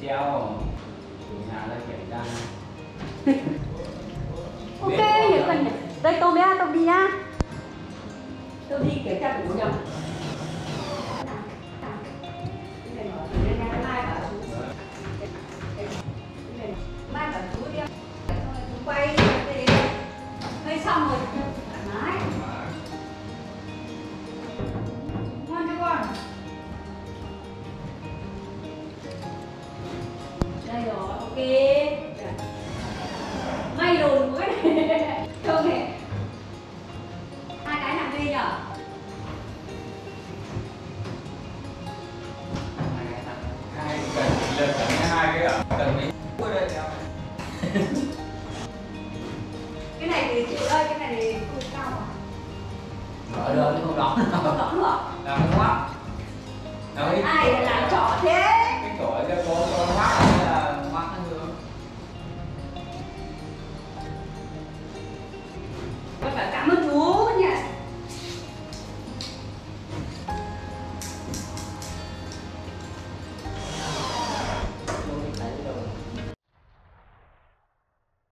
treo chủ nhà ra kiểm tra. Ok nếu cần đây tôi bé tôi đi nhá. Tôi đi kiểm tra đủ nhầm mai bảo chú đi chú quay hơi xong rồi ok may đồn quá hề hai cái nằm đây nhở hai cần lần cần hai cái ở cần mấy cái này thì chịu ơi cái này thì không cao à? Mở được nhưng không đóng nữa. Làm nó quá Đấy. ai là